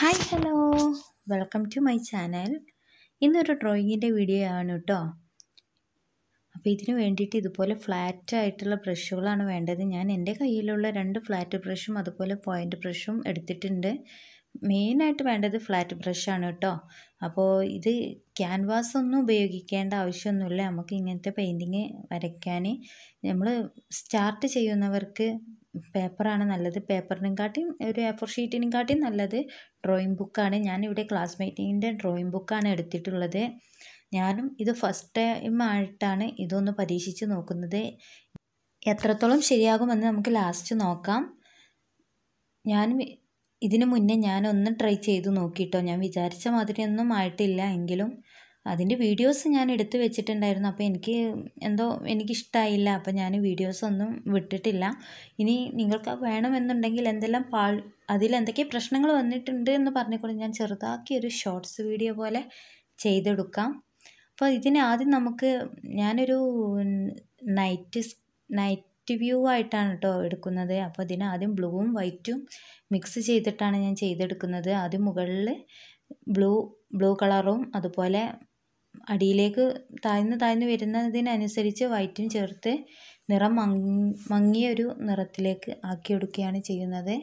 Hi hello welcome to my channel ഇന്നൊരു ഡ്രോയിങ്ങിന്റെ video ആണ് കേട്ടോ അപ്പോൾ ഇതിന് വേണ്ടിയിട്ട് ഇതുപോലെ ഫ്ലാറ്റ് ആയിട്ടുള്ള ബ്രഷുകളാണ് വേണ്ടത്. ഞാൻ എന്റെ കയ്യിലുള്ള രണ്ട് ഫ്ലാറ്റ് ബ്രഷും അതുപോലെ പോയിന്റ് ബ്രഷും എടുത്തിട്ടുണ്ട്. മെയിനായിട്ട് വേണ്ടത് ഫ്ലാറ്റ് ബ്രഷാണ് കേട്ടോ അപ്പോൾ ഇത് ക്യാൻവാസ് ഒന്നും ഉപയോഗിക്കേണ്ട ആവശ്യമൊന്നുമില്ല. നമുക്ക് ഇങ്ങനത്തെ പെയിന്റിങ് വരയ്ക്കാൻ നമ്മൾ സ്റ്റാർട്ട് ചെയ്യുന്നവർക്ക് പേപ്പറാണ് നല്ലത്. പേപ്പറിനും കാട്ടിയും ഒരു എ ഫോർ ഷീറ്റിനും കാട്ടിയും നല്ലത് ഡ്രോയിങ് ബുക്കാണ് ഞാനിവിടെ ക്ലാസ്മേറ്റിന്റെ ഡ്രോയിങ് ബുക്കാണ് എടുത്തിട്ടുള്ളത്. ഞാനും ഇത് ഫസ്റ്റ് ടൈം ആയിട്ടാണ് ഇതൊന്ന് പരീക്ഷിച്ച് നോക്കുന്നത്. എത്രത്തോളം ശരിയാകുമെന്ന് നമുക്ക് ലാസ്റ്റ് നോക്കാം. ഞാനും ഇതിനു മുന്നേ ഞാനൊന്ന് ട്രൈ ചെയ്ത് നോക്കിയിട്ടോ ഞാൻ വിചാരിച്ച മാതിരിയൊന്നും ആയിട്ടില്ല എങ്കിലും അതിന്റെ വീഡിയോസ് ഞാൻ എടുത്ത് വെച്ചിട്ടുണ്ടായിരുന്നു. അപ്പോൾ എനിക്ക് എന്തോ എനിക്കിഷ്ടമായില്ല അപ്പോൾ ഞാൻ വീഡിയോസ് ഒന്നും വിട്ടിട്ടില്ല. ഇനി നിങ്ങൾക്ക് വേണമെന്നുണ്ടെങ്കിൽ എന്തെല്ലാം അതിൽ എന്തൊക്കെ പ്രശ്നങ്ങൾ വന്നിട്ടുണ്ട് എന്ന് പറഞ്ഞുകൊണ്ട് ഞാൻ ചെറുതാക്കി ഒരു ഷോർട്സ് വീഡിയോ പോലെ ചെയ്തെടുക്കാം. അപ്പോൾ ഇതിന് ആദ്യം നമുക്ക് ഞാനൊരു നൈറ്റ് നൈറ്റ് വ്യൂ ആയിട്ടാണ് കേട്ടോ എടുക്കുന്നത്. അപ്പോൾ ഇതിന് ആദ്യം ബ്ലൂവും വൈറ്റും മിക്സ് ചെയ്തിട്ടാണ് ഞാൻ ചെയ്തെടുക്കുന്നത്. ആദ്യം മുകളിൽ ബ്ലൂ ബ്ലൂ കളറും അതുപോലെ അടിയിലേക്ക് താഴ്ന്ന് താഴ്ന്ന് വരുന്നതിനനുസരിച്ച് വൈറ്റും ചേർത്ത് നിറം മങ്ങി മങ്ങിയ ഒരു നിറത്തിലേക്ക് ആക്കിയെടുക്കുകയാണ് ചെയ്യുന്നത്.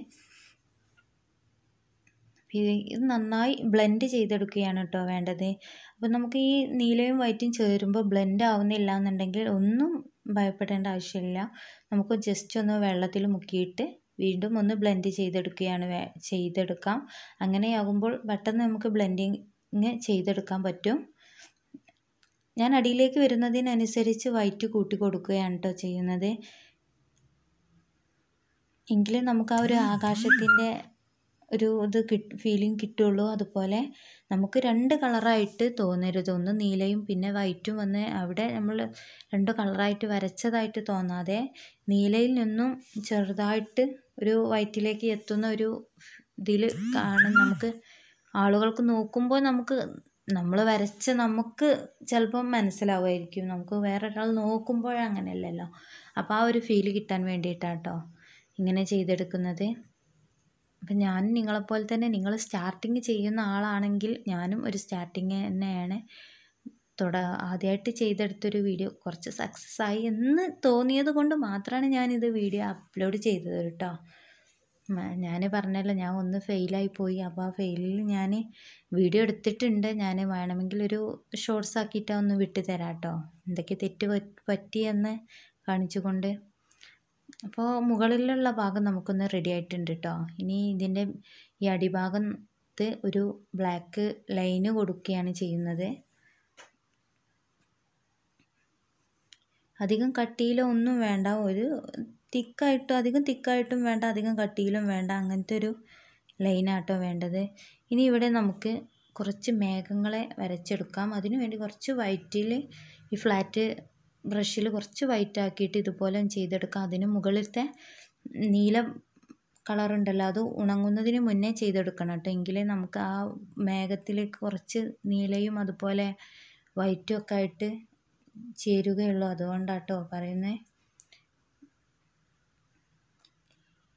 ഇത് നന്നായി ബ്ലെൻഡ് ചെയ്തെടുക്കുകയാണ് കേട്ടോ വേണ്ടത്. അപ്പോൾ നമുക്ക് ഈ നീലയും വൈറ്റും ചേരുമ്പോൾ ബ്ലെൻഡ് ആവുന്നില്ല എന്നുണ്ടെങ്കിൽ ഒന്നും ഭയപ്പെടേണ്ട ആവശ്യമില്ല. നമുക്ക് ജസ്റ്റ് ഒന്ന് വെള്ളത്തിൽ മുക്കിയിട്ട് വീണ്ടും ഒന്ന് ബ്ലെൻഡ് ചെയ്തെടുക്കുകയാണ് ചെയ്തെടുക്കാം. അങ്ങനെയാകുമ്പോൾ പെട്ടെന്ന് നമുക്ക് ബ്ലെൻഡിങ് ചെയ്തെടുക്കാൻ പറ്റും. ഞാൻ അടിയിലേക്ക് വരുന്നതിനനുസരിച്ച് വൈറ്റ് കൂട്ടി കൊടുക്കുകയാണ് കേട്ടോ ചെയ്യുന്നത്. എങ്കിലും നമുക്ക് ആ ഒരു ആകാശത്തിന്റെ ഒരു ഇത് ഫീലിംഗ് കിട്ടുള്ളൂ. അതുപോലെ നമുക്ക് രണ്ട് കളറായിട്ട് തോന്നരുത്. ഒന്ന് നീലയും പിന്നെ വൈറ്റും വന്ന് അവിടെ നമ്മൾ രണ്ട് കളറായിട്ട് വരച്ചതായിട്ട് തോന്നാതെ നീലയിൽ നിന്നും ചെറുതായിട്ട് ഒരു വൈറ്റിലേക്ക് എത്തുന്ന ഒരു ഇതിൽ കാണും. നമുക്ക് ആളുകൾക്ക് നോക്കുമ്പോൾ നമുക്ക് നമ്മൾ വരച്ച് നമുക്ക് ചിലപ്പം മനസ്സിലാവുമായിരിക്കും. നമുക്ക് വേറൊരാൾ നോക്കുമ്പോൾ അങ്ങനെയല്ലല്ലോ. അപ്പോൾ ആ ഒരു ഫീൽ കിട്ടാൻ വേണ്ടിയിട്ടാണ് കേട്ടോ ഇങ്ങനെ ചെയ്തെടുക്കുന്നത്. അപ്പം ഞാൻ നിങ്ങളെപ്പോലെ തന്നെ നിങ്ങൾ സ്റ്റാർട്ടിങ് ചെയ്യുന്ന ആളാണെങ്കിൽ ഞാനും ഒരു സ്റ്റാർട്ടിങ് തന്നെയാണ്. തുട ആദ്യമായിട്ട് ചെയ്തെടുത്തൊരു വീഡിയോ കുറച്ച് സക്സസ് ആയി എന്ന് തോന്നിയത് കൊണ്ട് മാത്രമാണ് ഞാനിത് വീഡിയോ അപ്ലോഡ് ചെയ്തത് കേട്ടോ. ഞാൻ പറഞ്ഞല്ലോ ഞാൻ ഒന്ന് ഫെയിലായി പോയി. അപ്പോൾ ആ ഫെയിലിൽ ഞാൻ വീഡിയോ എടുത്തിട്ടുണ്ട്. ഞാൻ വേണമെങ്കിൽ ഒരു ഷോർട്സ് ആക്കിയിട്ട് ഒന്ന് വിട്ടു തരാം കേട്ടോ എന്തൊക്കെ തെറ്റ് പറ്റിയെന്ന് കാണിച്ചുകൊണ്ട്. അപ്പോൾ മുകളിലുള്ള ഭാഗം നമുക്കൊന്ന് റെഡി ആയിട്ടുണ്ട് കേട്ടോ ഇനി ഇതിന്റെ ഈ അടിഭാഗത്ത് ഒരു ബ്ലാക്ക് ലൈന് കൊടുക്കുകയാണ് ചെയ്യുന്നത്. അധികം കട്ടിയിലോ ഒന്നും വേണ്ട. ഒരു തിക്കായിട്ടും അധികം തിക്കായിട്ടും വേണ്ട അധികം കട്ടിയിലും വേണ്ട അങ്ങനത്തെ ഒരു ലൈനാട്ടോ വേണ്ടത്. ഇനി ഇവിടെ നമുക്ക് കുറച്ച് മേഘങ്ങളെ വരച്ചെടുക്കാം. അതിനു വേണ്ടി കുറച്ച് വൈറ്റിൽ ഈ ഫ്ലാറ്റ് ബ്രഷിൽ കുറച്ച് വൈറ്റ് ആക്കിയിട്ട് ഇതുപോലെ ചെയ്തെടുക്കാം. അതിന് മുകളിലത്തെ നീല കളറുണ്ടല്ലോ അത് ഉണങ്ങുന്നതിന് മുന്നേ ചെയ്തെടുക്കണം കേട്ടോ. എങ്കിലേ നമുക്ക് ആ മേഘത്തിലേക്ക് കുറച്ച് നീലയും അതുപോലെ വൈറ്റും ഒക്കെ ആയിട്ട് ചേരുകയുള്ളൂ. അതുകൊണ്ടാട്ടോ പറയുന്നത്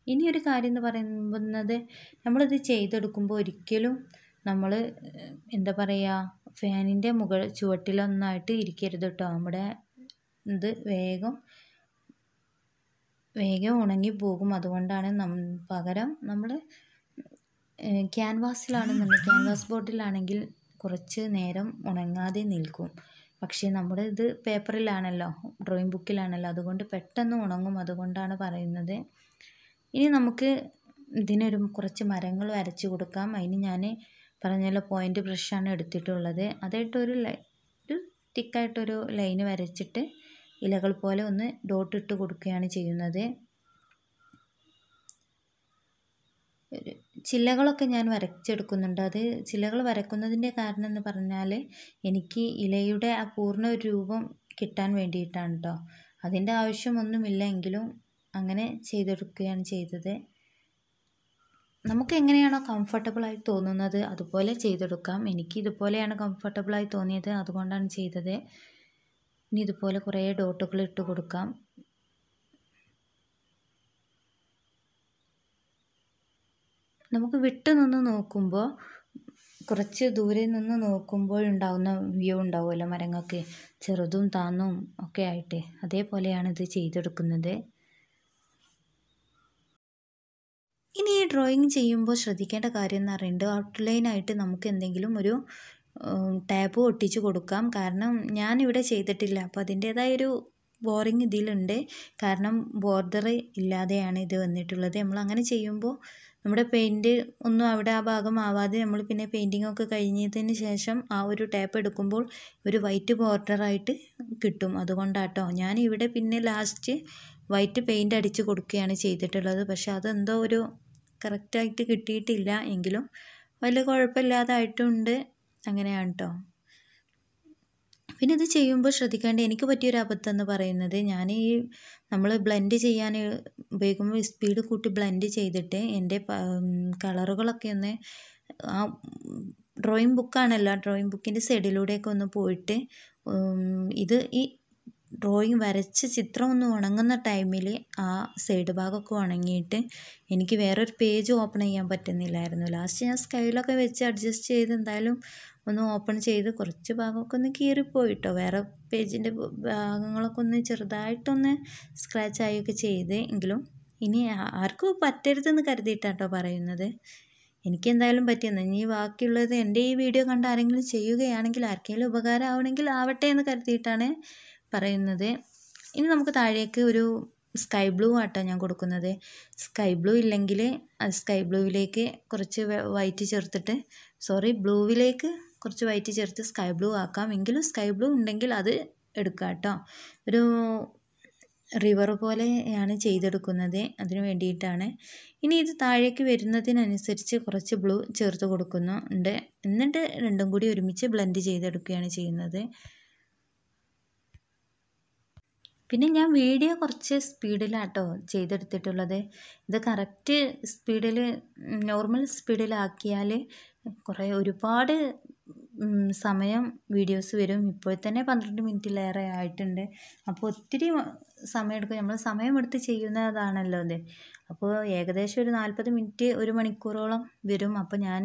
ഇനി ഒരു കാര്യം എന്ന് പറയുന്നത് നമ്മളിത് ചെയ്തെടുക്കുമ്പോൾ ഒരിക്കലും നമ്മൾ എന്താ പറയുക ഫാനിന്റെ മുകൾ ചുവട്ടിലൊന്നായിട്ട് ഇരിക്കരുത് കേട്ടോ നമ്മുടെ ഇത് വേഗം വേഗം ഉണങ്ങി പോകും. അതുകൊണ്ടാണ് നം പകരം നമ്മൾ ക്യാൻവാസിലാണെന്നുണ്ടെങ്കിൽ ക്യാൻവാസ് ബോർഡിലാണെങ്കിൽ കുറച്ച് നേരം ഉണങ്ങാതെ നിൽക്കും. പക്ഷേ നമ്മുടെ ഇത് പേപ്പറിലാണല്ലോ ഡ്രോയിങ് ബുക്കിലാണല്ലോ. അതുകൊണ്ട് പെട്ടെന്ന് ഉണങ്ങും. അതുകൊണ്ടാണ് പറയുന്നത്. ഇനി നമുക്ക് ഇതിനൊരു കുറച്ച് മരങ്ങൾ വരച്ച് കൊടുക്കാം. അതിന് ഞാൻ പറഞ്ഞല്ലോ പോയിന്റ് ബ്രഷാണ് എടുത്തിട്ടുള്ളത്. അതായിട്ടൊരു ഒരു തിക്കായിട്ടൊരു ലൈൻ വരച്ചിട്ട് ഇലകൾ പോലെ ഒന്ന് ഡോട്ട് ഇട്ട് കൊടുക്കുകയാണ് ചെയ്യുന്നത്. ചില്ലകളൊക്കെ ഞാൻ വരച്ചെടുക്കുന്നുണ്ട്. അത് ചില്ലകൾ വരക്കുന്നതിന്റെ കാരണം എന്ന് പറഞ്ഞാൽ എനിക്ക് ഇലയുടെ ആ പൂർണ രൂപം കിട്ടാൻ വേണ്ടിയിട്ടാണ് കേട്ടോ അതിന്റെ ആവശ്യമൊന്നുമില്ല എങ്കിലും അങ്ങനെ ചെയ്തെടുക്കുകയാണ് ചെയ്തത്. നമുക്ക് എങ്ങനെയാണോ കംഫർട്ടബിളായി തോന്നുന്നത് അതുപോലെ ചെയ്തെടുക്കാം. എനിക്ക് ഇതുപോലെയാണ് കംഫർട്ടബിളായി തോന്നിയത് അതുകൊണ്ടാണ് ചെയ്തത്. ഇനി ഇതുപോലെ കുറേ ഡോട്ടുകൾ ഇട്ട് കൊടുക്കാം. നമുക്ക് വിട്ട് നിന്ന് നോക്കുമ്പോൾ കുറച്ച് ദൂരെ നിന്ന് നോക്കുമ്പോൾ ഉണ്ടാകുന്ന വ്യൂ ഉണ്ടാവുമല്ലോ മരങ്ങൾക്ക്. ചെറുതും താന്നും ഒക്കെ ആയിട്ട് അതേപോലെയാണ് ഇത് ചെയ്തെടുക്കുന്നത് ഇനി ഈ ഡ്രോയിങ് ചെയ്യുമ്പോൾ ശ്രദ്ധിക്കേണ്ട കാര്യം എന്ന് പറയുന്നത് ഔട്ട്ലൈനായിട്ട് നമുക്ക് എന്തെങ്കിലും ഒരു ടാബ് ഒട്ടിച്ച് കൊടുക്കാം. കാരണം ഞാനിവിടെ ചെയ്തിട്ടില്ല. അപ്പോൾ അതിന്റേതായൊരു ബോറിങ് ഇതിലുണ്ട്. കാരണം ബോർഡർ ഇല്ലാതെയാണ് ഇത് വന്നിട്ടുള്ളത്. നമ്മൾ അങ്ങനെ ചെയ്യുമ്പോൾ നമ്മുടെ പെയിന്റ് ഒന്നും അവിടെ ആ ഭാഗം ആവാതെ നമ്മൾ പിന്നെ പെയിന്റിങ്ങൊക്കെ കഴിഞ്ഞതിന് ശേഷം ആ ഒരു ടാപ്പ് എടുക്കുമ്പോൾ ഒരു വൈറ്റ് ബോർഡറായിട്ട് കിട്ടും. അതുകൊണ്ടാട്ടോ ഞാൻ ഇവിടെ പിന്നെ ലാസ്റ്റ് വൈറ്റ് പെയിന്റ് അടിച്ച് കൊടുക്കുകയാണ് ചെയ്തിട്ടുള്ളത്. പക്ഷേ അതെന്തോ ഒരു കറക്റ്റായിട്ട് കിട്ടിയിട്ടില്ല എങ്കിലും വലിയ കുഴപ്പമില്ലാതായിട്ടുണ്ട്. അങ്ങനെയാണ് കേട്ടോ പിന്നെ ഇത് ചെയ്യുമ്പോൾ ശ്രദ്ധിക്കേണ്ട എനിക്ക് പറ്റിയൊരു അബദ്ധം എന്ന് പറയുന്നത് ഞാൻ ഈ നമ്മൾ ബ്ലെൻഡ് ചെയ്യാൻ ഉപയോഗിക്കുമ്പോൾ സ്പീഡ് കൂട്ടി ബ്ലെൻഡ് ചെയ്തിട്ട് എന്റെ കളറുകളൊക്കെ ഒന്ന് ആ ഡ്രോയിങ് ബുക്കാണല്ലോ ഡ്രോയിങ് ബുക്കിന്റെ സൈഡിലൂടെയൊക്കെ ഒന്ന് പോയിട്ട് ഇത് ഈ ഡ്രോയിങ് വരച്ച് ചിത്രം ഒന്ന് ഉണങ്ങുന്ന ടൈമിൽ ആ സൈഡ് ഭാഗമൊക്കെ ഉണങ്ങിയിട്ട് എനിക്ക് വേറൊരു പേജ് ഓപ്പൺ ചെയ്യാൻ പറ്റുന്നില്ലായിരുന്നു. ലാസ്റ്റ് ഞാൻ സ്കൈലൊക്കെ വെച്ച് അഡ്ജസ്റ്റ് ചെയ്ത് എന്തായാലും ഒന്ന് ഓപ്പൺ ചെയ്ത് കുറച്ച് ഭാഗമൊക്കെ ഒന്ന് കീറിപ്പോയിട്ടോ. വേറെ പേജിന്റെ ഭാഗങ്ങളൊക്കെ ഒന്ന് ചെറുതായിട്ടൊന്ന് സ്ക്രാച്ച് ആയൊക്കെ ചെയ്ത് എങ്കിലും ഇനി ആർക്കും പറ്റരുതെന്ന് കരുതിയിട്ടാട്ടോ പറയുന്നത്. എനിക്ക് എന്തായാലും പറ്റിയെന്ന്. ഇനി ബാക്കിയുള്ളത് എന്റെ ഈ വീഡിയോ കണ്ട് ആരെങ്കിലും ചെയ്യുകയാണെങ്കിൽ ആർക്കെങ്കിലും ഉപകാരം ആവണമെങ്കിൽ ആവട്ടെ എന്ന് കരുതിയിട്ടാണ് പറയുന്നത്. ഇനി നമുക്ക് താഴേക്ക് ഒരു സ്കൈ ബ്ലൂ ആട്ടോ ഞാൻ കൊടുക്കുന്നത്. സ്കൈ ബ്ലൂ ഇല്ലെങ്കിൽ സ്കൈ ബ്ലൂവിലേക്ക് കുറച്ച് വൈറ്റ് ചേർത്തിട്ട് സോറി ബ്ലൂവിലേക്ക് കുറച്ച് വൈറ്റ് ചേർത്ത് സ്കൈ ബ്ലൂ ആക്കാം. എങ്കിലും സ്കൈ ബ്ലൂ ഉണ്ടെങ്കിൽ അത് എടുക്കാം കേട്ടോ ഒരു റിവർ പോലെയാണ് ചെയ്തെടുക്കുന്നത്. അതിന് വേണ്ടിയിട്ടാണ്. ഇനി ഇത് താഴേക്ക് വരുന്നതിനനുസരിച്ച് കുറച്ച് ബ്ലൂ ചേർത്ത് കൊടുക്കുന്നു ഉണ്ട് എന്നിട്ട് രണ്ടും കൂടി ഒരുമിച്ച് ബ്ലെൻഡ് ചെയ്തെടുക്കുകയാണ് ചെയ്യുന്നത്. പിന്നെ ഞാൻ വീഡിയോ കുറച്ച് സ്പീഡിലാട്ടോ ചെയ്തെടുത്തിട്ടുള്ളത്. ഇത് കറക്റ്റ് സ്പീഡിൽ നോർമൽ സ്പീഡിലാക്കിയാൽ കുറേ ഒരുപാട് സമയം വീഡിയോസ് വരും. ഇപ്പോൾ തന്നെ പന്ത്രണ്ട് മിനിറ്റിലേറെ ആയിട്ടുണ്ട്. അപ്പോൾ ഒത്തിരി സമയമെടുക്കും. നമ്മൾ സമയമെടുത്ത് ചെയ്യുന്നതാണല്ലോ അതെ അപ്പോൾ ഏകദേശം ഒരു നാൽപ്പത് മിനിറ്റ് ഒരു മണിക്കൂറോളം വരും. അപ്പോൾ ഞാൻ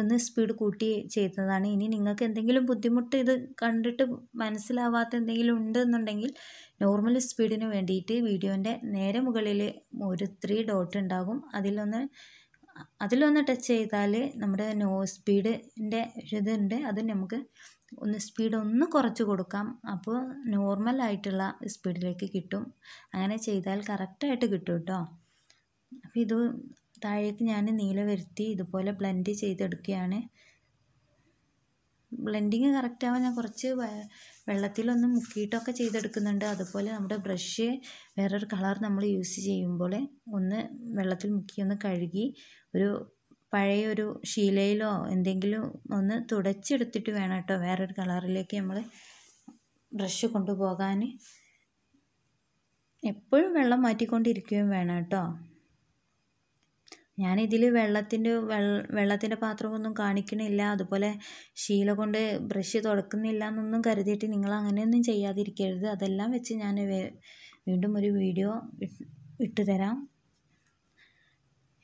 ഒന്ന് സ്പീഡ് കൂട്ടി ചെയ്തതാണ്. ഇനി നിങ്ങൾക്ക് എന്തെങ്കിലും ബുദ്ധിമുട്ട് ഇത് കണ്ടിട്ട് മനസ്സിലാവാത്ത എന്തെങ്കിലും ഉണ്ടെന്നുണ്ടെങ്കിൽ നോർമൽ സ്പീഡിന് വേണ്ടിയിട്ട് വീഡിയോന്റെ നേരെ മുകളിൽ ഒരു ത്രീ ഡോട്ട് ഉണ്ടാകും. അതിലൊന്ന് അതിലൊന്ന് ടച്ച് ചെയ്താൽ നമ്മുടെ നോ സ്പീഡിന്റെ ഇതുണ്ട്. അത് നമുക്ക് ഒന്ന് സ്പീഡ് ഒന്ന് കുറച്ച് കൊടുക്കാം. അപ്പോൾ നോർമൽ ആയിട്ടുള്ള സ്പീഡിലേക്ക് കിട്ടും. അങ്ങനെ ചെയ്താൽ കറക്റ്റായിട്ട് കിട്ടും കേട്ടോ അപ്പോൾ ഇത് താഴേക്ക് ഞാൻ നീല വരുത്തി ഇതുപോലെ ബ്ലെൻഡ് ചെയ്തെടുക്കുകയാണ്. ബ്ലെൻഡിങ് കറക്റ്റ് ആവാൻ ഞാൻ കുറച്ച് വെള്ളത്തിലൊന്ന് മുക്കിയിട്ടൊക്കെ ചെയ്തെടുക്കുന്നുണ്ട്. അതുപോലെ നമ്മുടെ ബ്രഷ് വേറൊരു കളർ നമ്മൾ യൂസ് ചെയ്യുമ്പോൾ ഒന്ന് വെള്ളത്തിൽ മുക്കി ഒന്ന് കഴുകി ഒരു പഴയ ഒരു ശീലയിലോ എന്തെങ്കിലും ഒന്ന് തുടച്ചെടുത്തിട്ട് വേണം കേട്ടോ വേറൊരു കളറിലേക്ക് നമ്മൾ ബ്രഷ് കൊണ്ടുപോകാൻ. എപ്പോഴും വെള്ളം മാറ്റിക്കൊണ്ടിരിക്കുകയും വേണം കേട്ടോ. ഞാനിതിൽ വെള്ളത്തിന്റെ വെള്ളത്തിന്റെ പാത്രമൊന്നും കാണിക്കണില്ല. അതുപോലെ ശീല കൊണ്ട് ബ്രഷ് തുടക്കുന്നില്ല എന്നൊന്നും കരുതിയിട്ട് നിങ്ങൾ അങ്ങനെയൊന്നും ചെയ്യാതിരിക്കരുത്. അതെല്ലാം വെച്ച് ഞാൻ വീണ്ടും ഒരു വീഡിയോ ഇട്ടുതരാം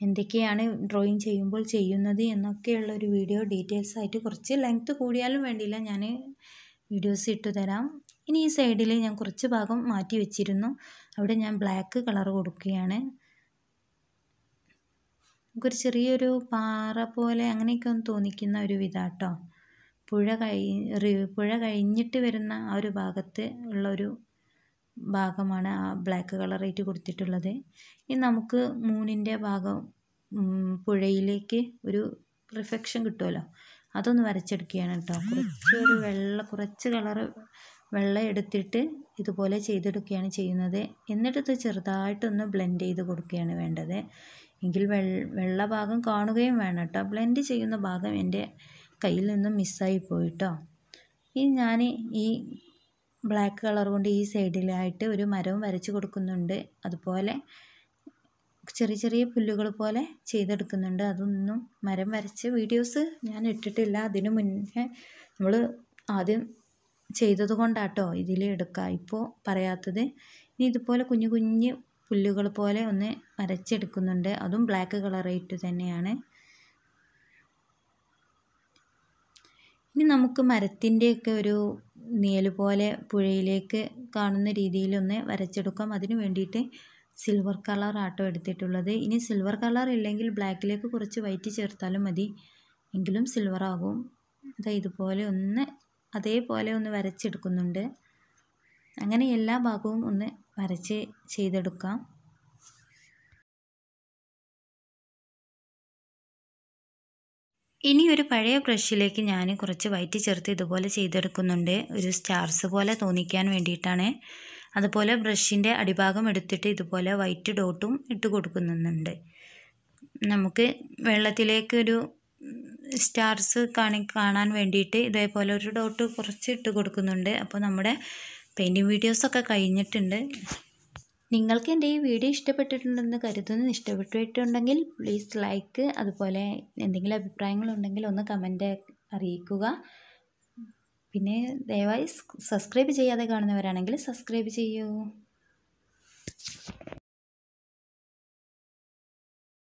എന്തൊക്കെയാണ് ഡ്രോയിങ് ചെയ്യുമ്പോൾ ചെയ്യുന്നത് എന്നൊക്കെയുള്ള ഒരു വീഡിയോ ഡീറ്റെയിൽസ് ആയിട്ട് കുറച്ച് ലെങ്ത്ത് കൂടിയാലും വേണ്ടിയില്ല. ഞാൻ വീഡിയോസ് ഇട്ടുതരാം ഇനി ഈ സൈഡിൽ ഞാൻ കുറച്ച് ഭാഗം മാറ്റി വെച്ചിരുന്നു. അവിടെ ഞാൻ ബ്ലാക്ക് കളർ കൊടുക്കുകയാണ്. നമുക്കൊരു ചെറിയൊരു പാറ പോലെ അങ്ങനെയൊക്കെ ഒന്ന് തോന്നിക്കുന്ന ഒരു വിധാട്ടോ പുഴ കഴി പുഴ കഴിഞ്ഞിട്ട് വരുന്ന ആ ഒരു ഭാഗത്ത് ഉള്ളൊരു ഭാഗമാണ് ആ ബ്ലാക്ക് കളറായിട്ട് കൊടുത്തിട്ടുള്ളത്. ഇനി നമുക്ക് മൂന്നിന്റെ ഭാഗം പുഴയിലേക്ക് ഒരു റിഫ്ലക്ഷൻ കിട്ടുമല്ലോ. അതൊന്ന് വരച്ചെടുക്കുകയാണ് കേട്ടോ. കുറച്ചൊരു വെള്ള കുറച്ച് കളറ് വെള്ളം എടുത്തിട്ട് ഇതുപോലെ ചെയ്തെടുക്കുകയാണ് ചെയ്യുന്നത്. എന്നിട്ട് ഇത് ചെറുതായിട്ടൊന്ന് ബ്ലെൻഡ് ചെയ്ത് കൊടുക്കുകയാണ് വേണ്ടത്. എങ്കിൽ വെള്ള ഭാഗം കാണുകയും വേണം കേട്ടോ. ബ്ലെൻഡ് ചെയ്യുന്ന ഭാഗം എന്റെ കയ്യിൽ നിന്നും മിസ്സായി പോയിട്ടോ. ഇനി ഞാൻ ഈ ബ്ലാക്ക് കളർ കൊണ്ട് ഈ സൈഡിലായിട്ട് ഒരു മരവും വരച്ച് കൊടുക്കുന്നുണ്ട്. അതുപോലെ ചെറിയ ചെറിയ പുല്ലുകൾ പോലെ ചെയ്തെടുക്കുന്നുണ്ട്. അതൊന്നും മരം വരച്ച് വീഡിയോസ് ഞാൻ ഇട്ടിട്ടില്ല. അതിനു മുന്നേ നമ്മൾ ആദ്യം ചെയ്തത് കൊണ്ടാട്ടോ ഇതിൽ എടുക്കുക. ഇപ്പോൾ പറയാത്തത് ഇനി ഇതുപോലെ കുഞ്ഞു കുഞ്ഞ് പുല്ലുകൾ പോലെ ഒന്ന് അരച്ചെടുക്കുന്നുണ്ട് അതും ബ്ലാക്ക് കളറായിട്ട് തന്നെയാണ്. ഇനി നമുക്ക് മരത്തിന്റെയൊക്കെ ഒരു നിഴൽ പോലെ പുഴയിലേക്ക് കാണുന്ന രീതിയിലൊന്ന് വരച്ചെടുക്കാം. അതിന് വേണ്ടിയിട്ട് സിൽവർ കളർ ആട്ടോ എടുത്തിട്ടുള്ളത്. ഇനി സിൽവർ കളർ ഇല്ലെങ്കിൽ ബ്ലാക്കിലേക്ക് കുറച്ച് വൈറ്റ് ചേർത്താലും മതി. എങ്കിലും സിൽവർ ആകും. അത് ഇതുപോലെ ഒന്ന് അതേപോലെ ഒന്ന് വരച്ചെടുക്കുന്നുണ്ട്. അങ്ങനെ എല്ലാ ഭാഗവും ഒന്ന് വരച്ച് ചെയ്തെടുക്കാം. ഇനി ഒരു പഴയ ബ്രഷിലേക്ക് ഞാൻ കുറച്ച് വൈറ്റ് ചേർത്ത് ഇതുപോലെ ചെയ്തെടുക്കുന്നുണ്ട്. ഒരു സ്റ്റാർസ് പോലെ തോന്നിക്കാൻ വേണ്ടിയിട്ടാണ്. അതുപോലെ ബ്രഷിന്റെ അടിഭാഗം എടുത്തിട്ട് ഇതുപോലെ വൈറ്റ് ഡോട്ടും ഇട്ട് കൊടുക്കുന്നുണ്ട്. നമുക്ക് വെള്ളത്തിലേക്കൊരു സ്റ്റാർസ് കാണി കാണാൻ വേണ്ടിയിട്ട് ഇതേപോലെ ഒരു ഡോട്ട് കുറച്ച് ഇട്ട് കൊടുക്കുന്നുണ്ട്. അപ്പോൾ നമ്മുടെ പെയിന്റിങ് വീഡിയോസൊക്കെ കഴിഞ്ഞിട്ടുണ്ട്. നിങ്ങൾക്ക് എന്റെ ഈ വീഡിയോ ഇഷ്ടപ്പെട്ടിട്ടുണ്ടെന്ന് കരുതുന്നു. ഇഷ്ടപ്പെട്ടിട്ടുണ്ടെങ്കിൽ പ്ലീസ് ലൈക്ക് അതുപോലെ എന്തെങ്കിലും അഭിപ്രായങ്ങളുണ്ടെങ്കിൽ ഒന്ന് കമന്റ് അറിയിക്കുക. പിന്നെ ദയവായി സബ്സ്ക്രൈബ് ചെയ്യാതെ കാണുന്നവരാണെങ്കിൽ സബ്സ്ക്രൈബ് ചെയ്യൂ.